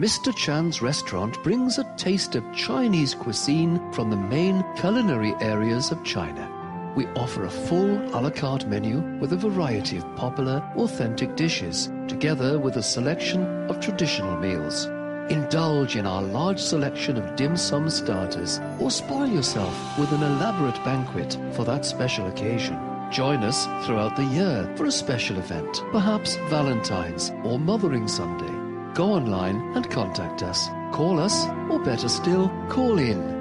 Mr. Chan's restaurant brings a taste of Chinese cuisine from the main culinary areas of China. We offer a full a la carte menu with a variety of popular, authentic dishes, together with a selection of traditional meals. Indulge in our large selection of dim sum starters or spoil yourself with an elaborate banquet for that special occasion. Join us throughout the year for a special event, perhaps Valentine's or Mothering Sunday. Go online and contact us. Call us, or better still, call in